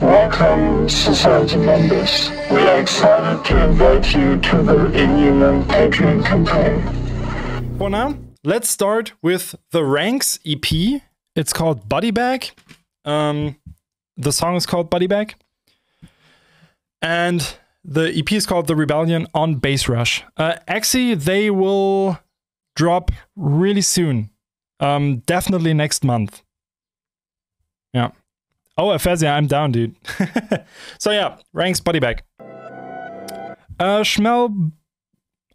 Welcome, Society members. We are excited to invite you to the Inhuman Patreon campaign. For now, let's start with the RANKZ EP. It's called Buddy Bag. Um, the song is called Buddy Bag. And the EP is called The Rebellion on Bassrush. Uh, actually, they will drop really soon. Um, definitely next month. Yeah. Oh, Aphazia, I'm down, dude. so yeah, RANKZ body bag. Uh, Schmel,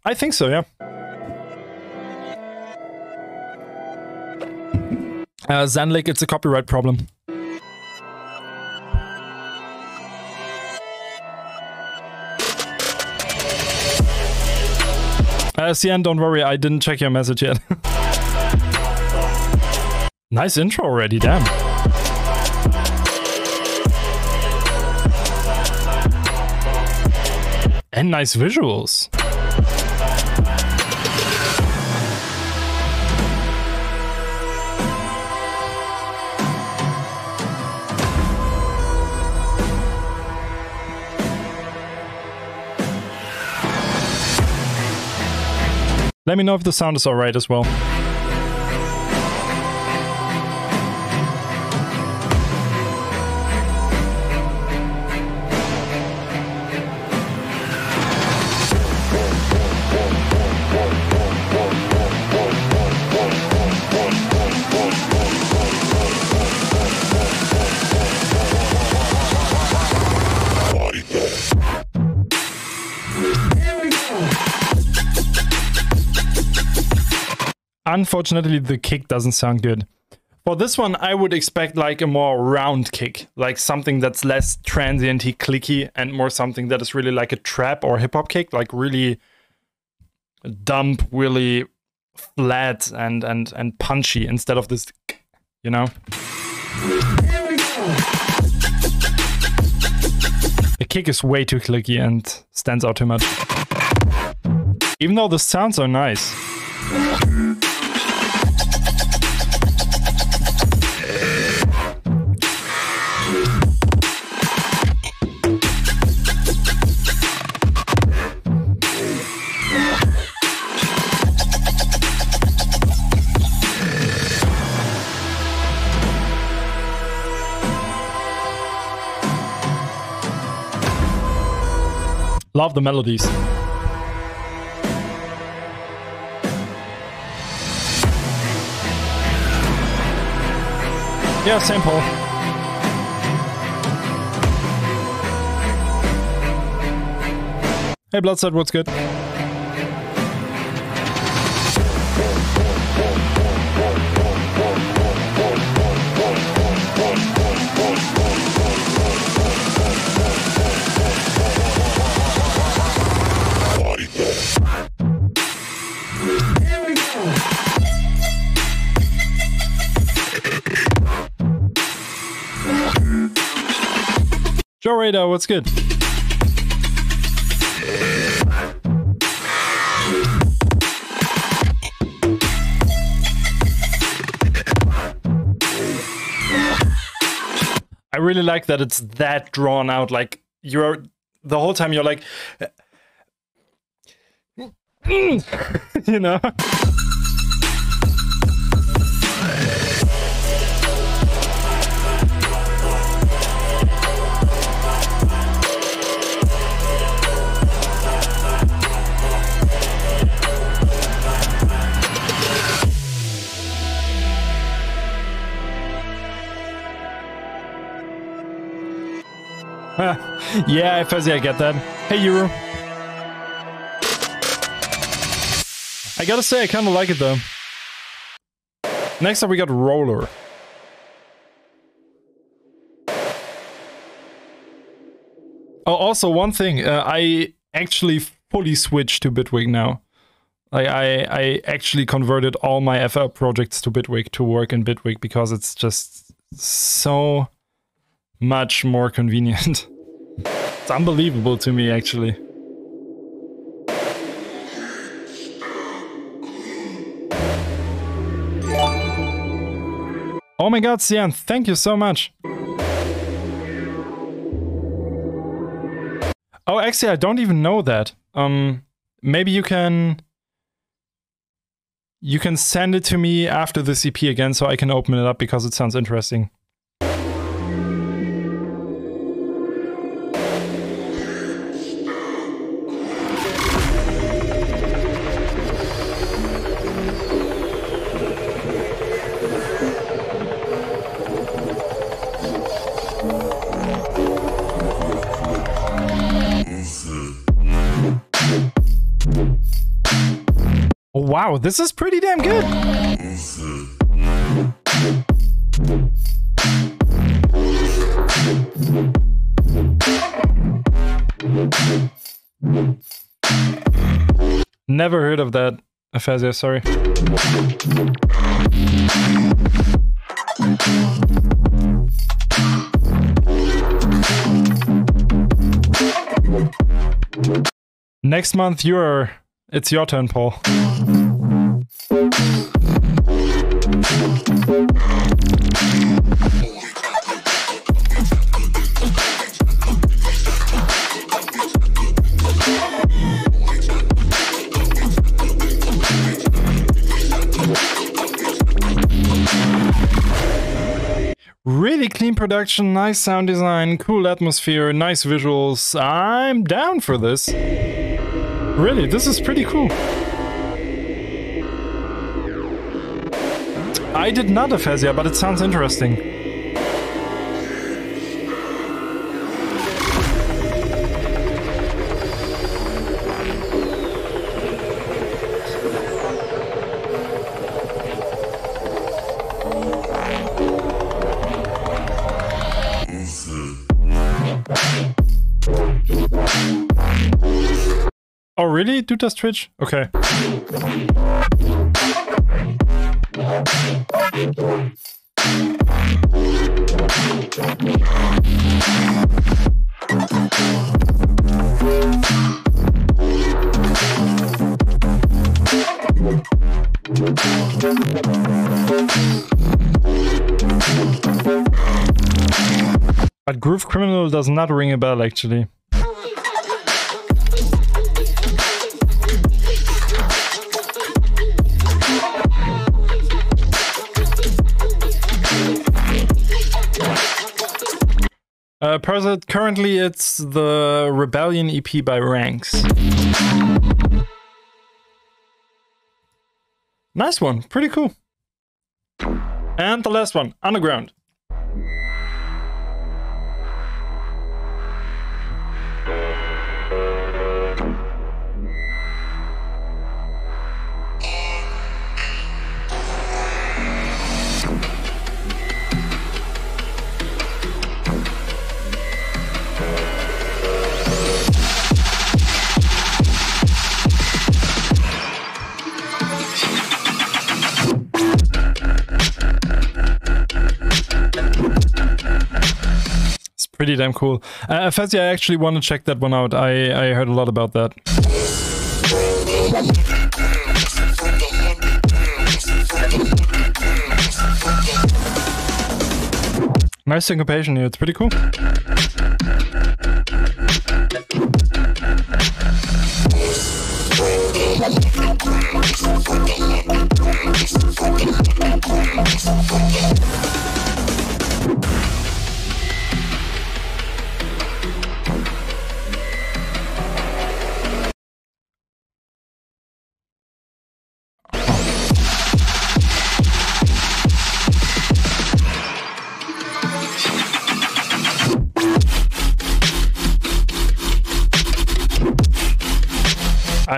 I think so, yeah. Uh, Zanlik, it's a copyright problem. Uh, Cian, don't worry, I didn't check your message yet. nice intro already, damn. And nice visuals. Let me know if the sound is alright as well. Unfortunately, the kick doesn't sound good. For this one, I would expect like a more round kick, like something that's less transienty, clicky, and more something that is really like a trap or hip hop kick, like really dump, really flat and and and punchy instead of this, you know. The kick is way too clicky and stands out too much. Even though the sounds are nice. Love the melodies. Yeah, Paul. Hey, Bloodside, what's good? Joe uh, what's good? I really like that it's that drawn out. Like you're the whole time you're like, you know. Yeah, Fuzzy, I get that. Hey, Euro. I gotta say, I kinda like it though. Next up, we got Roller. Oh, also one thing, uh, I actually fully switched to Bitwig now. Like I, I actually converted all my FL projects to Bitwig to work in Bitwig because it's just so much more convenient. it's unbelievable to me, actually. Oh my god, Cian, thank you so much. Oh, actually, I don't even know that. Um, maybe you can you can send it to me after the CP again, so I can open it up because it sounds interesting. Wow, this is pretty damn good. Never heard of that, Aphazia, sorry. Next month, you're. It's your turn, Paul. Really clean production, nice sound design, cool atmosphere, nice visuals. I'm down for this. Really, this is pretty cool. I did not Aphasia, but it sounds interesting. Oh, really? Do das Twitch? Okay. But Groove Criminal does not ring a bell, actually. Uh, currently it's the Rebellion EP by RANKZ. Nice one, pretty cool. And the last one, Underground. Pretty damn cool. Uh, Fezzi, I actually want to check that one out. I, I heard a lot about that. Nice syncopation here, it's pretty cool.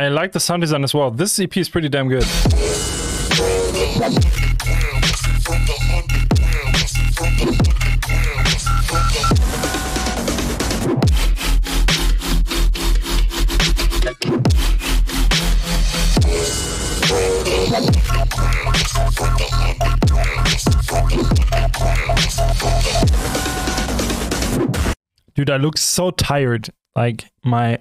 I like the sound design as well. This EP is pretty damn good. Dude, I look so tired. Like my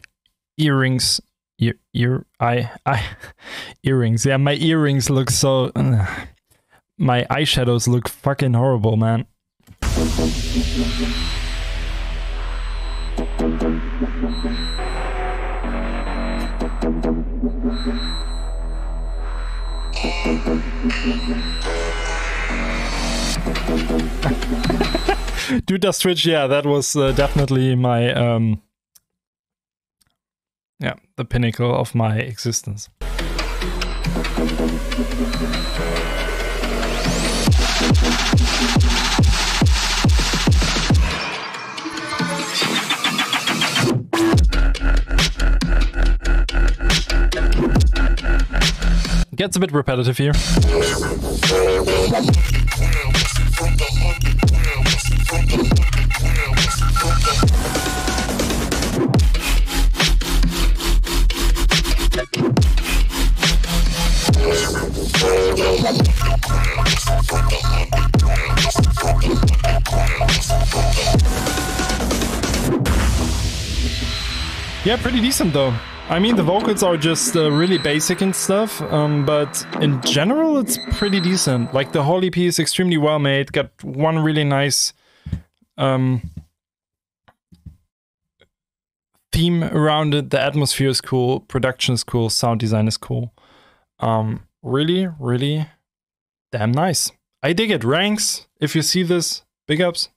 earrings ear ear I I earrings. Yeah, my earrings look so. Uh, my eyeshadows look fucking horrible, man. Dude does Twitch, yeah, that was uh, definitely my um yeah, the pinnacle of my existence. Gets a bit repetitive here. Yeah, pretty decent though. I mean, the vocals are just uh, really basic and stuff, um, but in general, it's pretty decent. Like the whole EP is extremely well made. Got one really nice um, theme around it. The atmosphere is cool. Production is cool. Sound design is cool. Um, really, really damn nice. I dig it. RANKZ, if you see this, big ups.